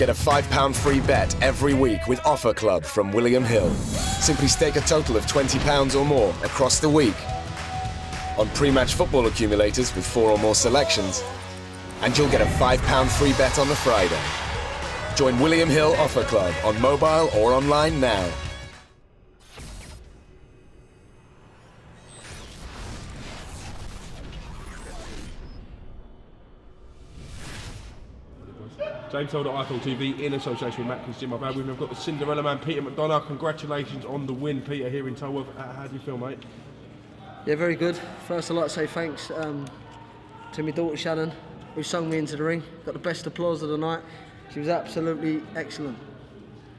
get a £5 free bet every week with Offer Club from William Hill. Simply stake a total of £20 or more across the week on pre-match football accumulators with four or more selections, and you'll get a £5 free bet on the Friday. Join William Hill Offer Club on mobile or online now. James Helder, IFL TV, in association with Matt Jim I've We've got the Cinderella man, Peter McDonagh. Congratulations on the win, Peter, here in Tolworth. How do you feel, mate? Yeah, very good. First, I'd like to say thanks um, to my daughter Shannon, who sung me into the ring. Got the best applause of the night. She was absolutely excellent.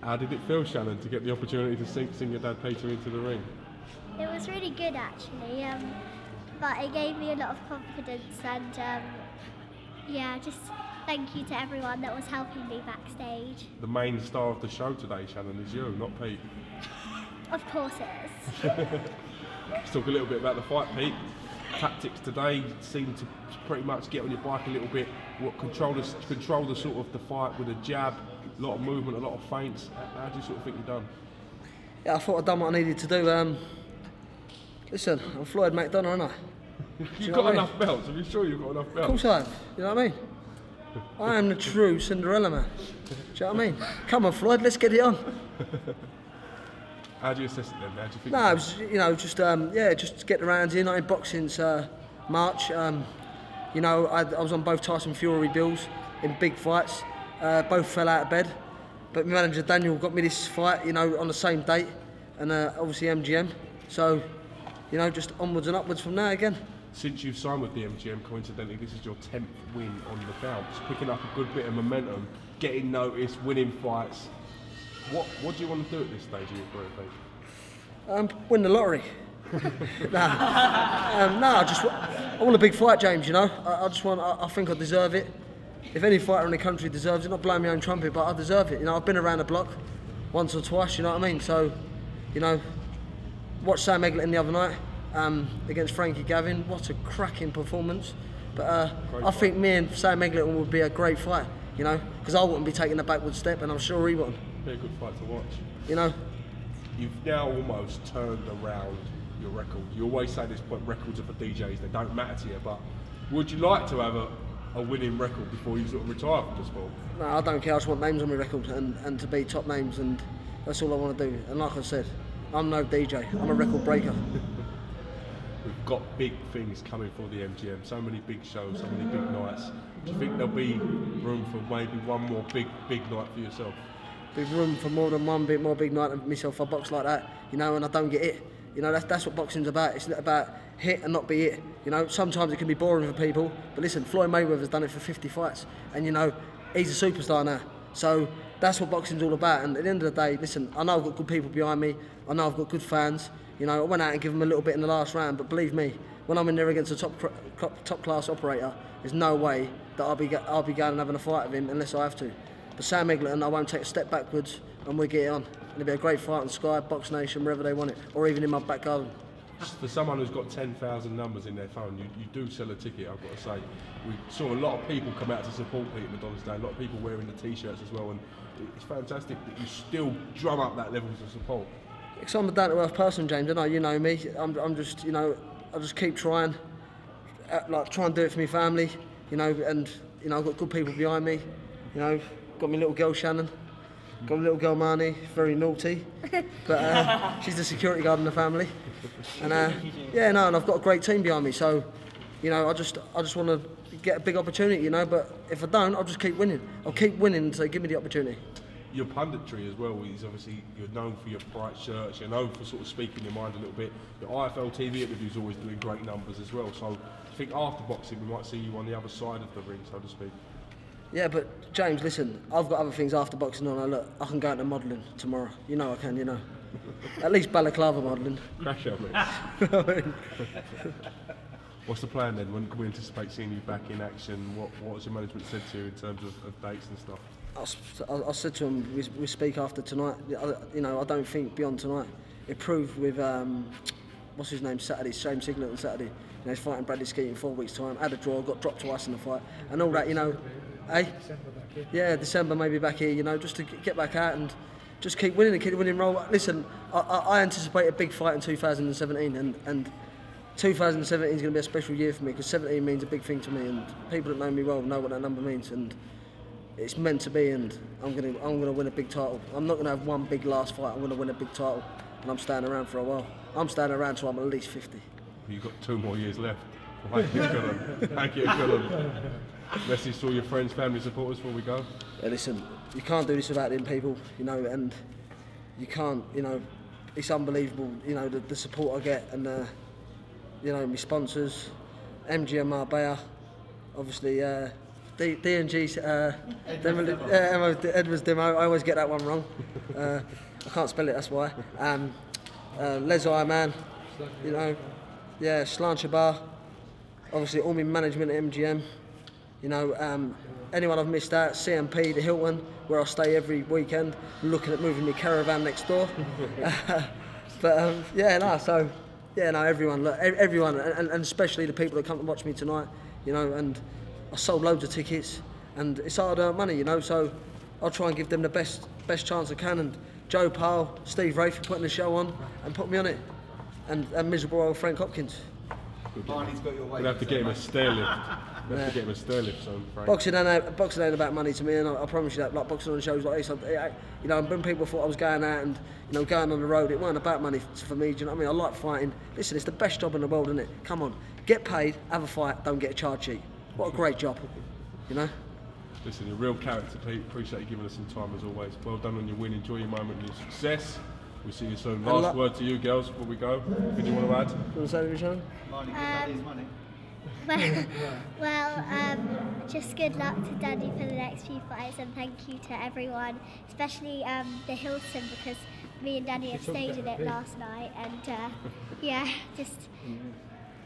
How did it feel, Shannon, to get the opportunity to sing, sing your dad Peter into the ring? It was really good, actually. Um, but it gave me a lot of confidence and um, yeah, just thank you to everyone that was helping me backstage. The main star of the show today, Shannon, is you, not Pete. Of course it is. Let's talk a little bit about the fight, Pete. Tactics today seem to pretty much get on your bike a little bit. What control the control the sort of the fight with a jab, a lot of movement, a lot of feints. How do you sort of think you've done? Yeah, I thought I'd done what I needed to do. Um, listen, I'm Floyd McDonagh, aren't I? you've got enough belts. Are you sure you've got enough belts? Of course I have. You know what I mean? I am the true Cinderella man. Do you know what I mean? Come on, Floyd, let's get it on. How do you assess them? How do you think? No, it was, you know, just um, yeah, just get the rounds in. I in boxing since uh, March. Um, you know, I, I, was on both Tyson Fury bills in big fights. Uh, both fell out of bed, but my manager Daniel got me this fight. You know, on the same date, and uh, obviously MGM. So, you know, just onwards and upwards from there again. Since you've signed with the MGM, coincidentally, this is your 10th win on the bounce, picking up a good bit of momentum, getting noticed, winning fights. What What do you want to do at this stage of your career, Pete? Um, win the lottery. nah, um, nah. I just I want a big fight, James. You know, I, I just want. I, I, think I deserve it. If any fighter in the country deserves it, not blowing my own trumpet, but I deserve it. You know, I've been around the block once or twice. You know what I mean? So, you know, watched Sam Eggington the other night um, against Frankie Gavin. What a cracking performance! But uh, I think me and Sam Eggington would be a great fight. You know, because I wouldn't be taking a backward step, and I'm sure he wouldn't. Be a good fight to watch. You know. You've now almost turned around your record. You always say this point, records are for DJs, they don't matter to you, but would you like to have a, a winning record before you sort of retire from the sport? No, I don't care. I just want names on my record and, and to be top names, and that's all I want to do. And like I said, I'm no DJ. I'm a record breaker. Got big things coming for the MGM. So many big shows, so many big nights. Do you think there'll be room for maybe one more big, big night for yourself? Big room for more than one bit more big night than myself. I box like that, you know, and I don't get it. You know, that's, that's what boxing's about. It's about hit and not be it. You know, sometimes it can be boring for people, but listen, Floyd Mayweather's done it for 50 fights, and you know, he's a superstar now. So that's what boxing's all about. And at the end of the day, listen, I know I've got good people behind me. I know I've got good fans. You know, I went out and gave them a little bit in the last round, but believe me, when I'm in there against a top top class operator, there's no way that I'll be I'll be going and having a fight with him unless I have to. But Sam Eggington, I won't take a step backwards, and we'll get it on. It'll be a great fight on Sky, BoxNation, wherever they want it, or even in my back garden. For someone who's got 10,000 numbers in their phone, you, you do sell a ticket, I've got to say. We saw a lot of people come out to support Peter McDonagh's Day, a lot of people wearing the t-shirts as well, and it's fantastic that you still drum up that level of support. Because I'm a down-to-earth person, James, and I, you know me. I'm, I'm just, you know, I just keep trying, uh, like try and do it for my family, you know, and you know I've got good people behind me, you know, got my little girl Shannon, got my little girl Marnie, very naughty, but uh, she's the security guard in the family, and uh, yeah, no, and I've got a great team behind me, so you know, I just, I just want to get a big opportunity, you know, but if I don't, I'll just keep winning. I'll keep winning until they give me the opportunity your punditry as well is obviously you're known for your bright shirts, you're known for sort of speaking your mind a little bit. Your IFL TV interviews always doing great numbers as well. So I think after boxing we might see you on the other side of the ring, so to speak. Yeah, but James, listen, I've got other things after boxing on. I look, I can go into modelling tomorrow. You know I can, you know. At least balaclava modelling. Crash out, mate. What's the plan then? When can we anticipate seeing you back in action? What, what has your management said to you in terms of, of dates and stuff? I, I, said to him, we, we speak after tonight. I, you know, I don't think beyond tonight. It proved with um, what's his name Saturday, James Siglet on Saturday. You know, he's fighting Bradley Skeete in four weeks' time. Had a draw, got dropped twice in the fight, and all that. You know, Eh? Yeah, December maybe back here. You know, just to get back out and just keep winning and keep winning role. Listen, I, I, I anticipate a big fight in 2017, and and 2017 is going to be a special year for me because 17 means a big thing to me, and people that know me well know what that number means, and it's meant to be. And I'm going to I'm going to win a big title. I'm not going to have one big last fight. I'm going to win a big title, and I'm staying around for a while. I'm staying around till I'm at least 50. You've got two more years left. Thank you, Cullen. Thank you, Cullen. Message to all your friends, family, supporters before we go. Yeah, listen, you can't do this without them people, you know, and you can't, you know, it's unbelievable, you know, the, the support I get and, uh, you know, my sponsors, MGM Marbella, obviously, uh, D- D&G, uh, Demo, uh, Edwards Demo, I always get that one wrong. Uh, I can't spell it, that's why. Um, uh, Les Ironman, you know, yeah, Slancha Bar, obviously all my management at MGM, you know, um, anyone I've missed out, CMP, the Hilton, where I stay every weekend, looking at moving my caravan next door. but um, yeah, no, so yeah, no, everyone, look, everyone, and, and especially the people that come to watch me tonight, you know, and I sold loads of tickets, and it's hard earned money, you know, so I'll try and give them the best best chance I can. And Joe Powell, Steve Ray for putting the show on and put me on it, and, and miserable old Frank Hopkins. Barney's got your weight. We'll have to get him a stair lift. We'll have to get him a stair lift, so Frank. Boxing ain't, boxing ain't about money to me, and I, I promise you that. Like boxing on shows like this, I, I, you know, when people thought I was going out and you know going on the road, it weren't about money for me. Do you know what I mean? I like fighting. Listen, it's the best job in the world, isn't it? Come on, get paid, have a fight, don't get a charge sheet. What a great job, you know. Listen, you're a real character, Pete. Appreciate you giving us some time as always. Well done on your win. Enjoy your moment and your success. We'll see you soon. Last lo- word to you, girls, before we go. Anything you want to add? You want to say anything, Sharon? Barney, give money. Well, well um, just good luck to Danny for the next few fights and thank you to everyone, especially um, the Hilton because me and Danny had stayed in it last night and uh, yeah, just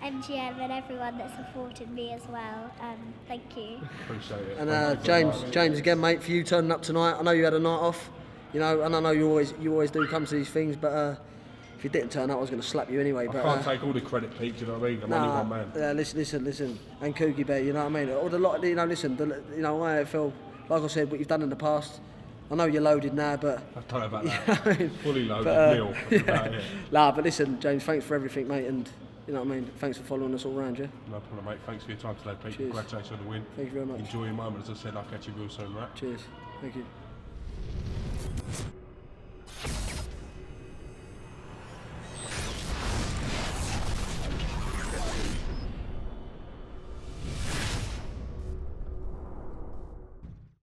MGM and everyone that supported me as well. Um, thank you. Appreciate it. And uh, James. James again, mate, for you turning up tonight. I know you had a night off, you know, and I know you always you always do come to these things, but uh, if you didn't turn up, I was going to slap you anyway. I But can't uh, take all the credit, Pete. Do you know what I mean? I'm only Nah, one man. Yeah, listen, listen, listen, and Coogie Bear, you know what I mean? All the lot, you know, listen, the, you know, IFL, like I said, what you've done in the past. I know you're loaded now, but I don't know about that. I mean, Fully loaded but, uh, meal. It. nah, but listen, James, thanks for everything, mate, and you know what I mean. Thanks for following us all round, yeah. No problem, mate. Thanks for your time today, Pete. Cheers. Congratulations on the win. Thank you very much. Enjoy your moment. As I said, I'll catch you real soon, right? Cheers. Thank you.